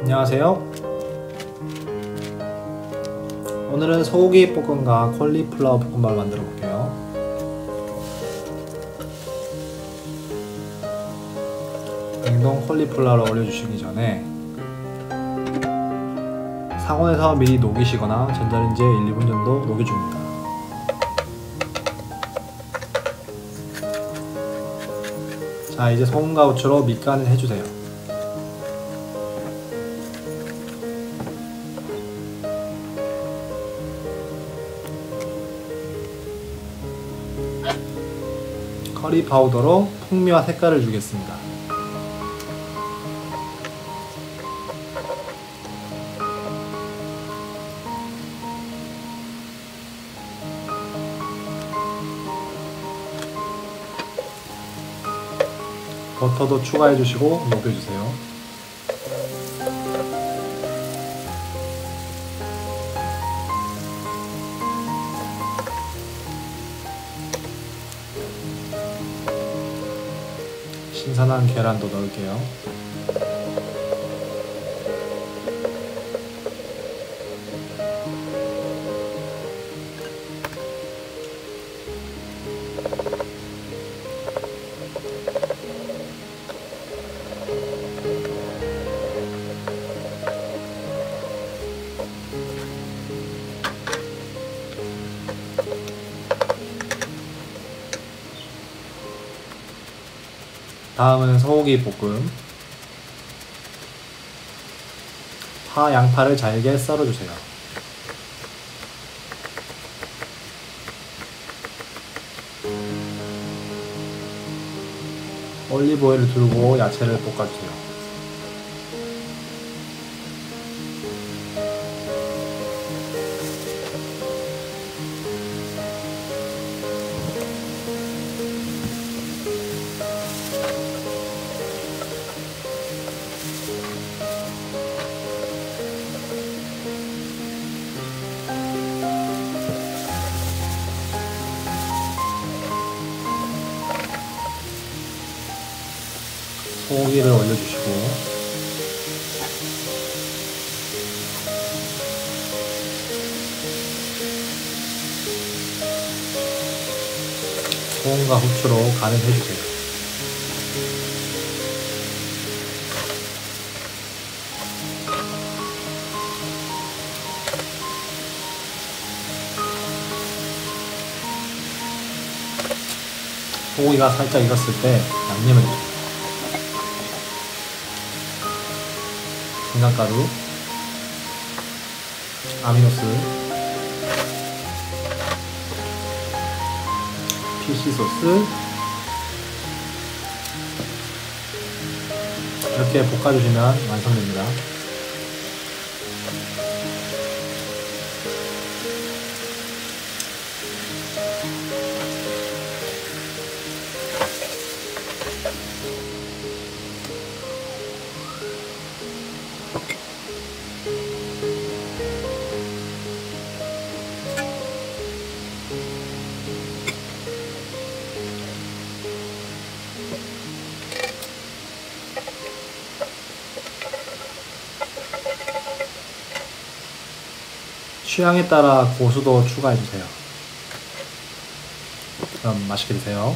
안녕하세요. 오늘은 소고기 볶음과 콜리플라워 볶음밥을 만들어 볼게요. 냉동 콜리플라워를 올려주시기 전에 상온에서 미리 녹이시거나 전자레인지에 1, 2분 정도 녹여줍니다. 자 이제 후추로 밑간을 해주세요. 커리 파우더로 풍미와 색깔을 주겠습니다. 버터도 추가해 주시고 녹여주세요. 신선한 계란도 넣을게요. 다음은 소고기 볶음. 파, 양파를 잘게 썰어주세요. 올리브 오일을 두르고 야채를 볶아주세요. 고기를 올려주시고 소금과 후추로 간을 해주세요. 소고기가 살짝 익었을 때 양념을 해주세요. 생강가루, 아미노스, 피시 소스 이렇게 볶아주시면 완성됩니다. 취향에 따라 고수도 추가해주세요. 그럼 맛있게 드세요.